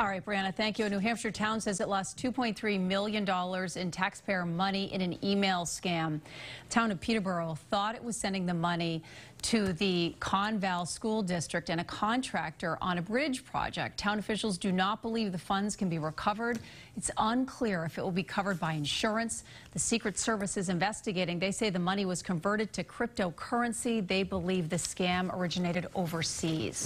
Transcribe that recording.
All right, Brianna, thank you. A New Hampshire town says it lost $2.3 million in taxpayer money in an email scam. The town of Peterborough thought it was sending the money to the Conval School District and a contractor on a bridge project. Town officials do not believe the funds can be recovered. It's unclear if it will be covered by insurance. The Secret Service is investigating. They say the money was converted to cryptocurrency. They believe the scam originated overseas.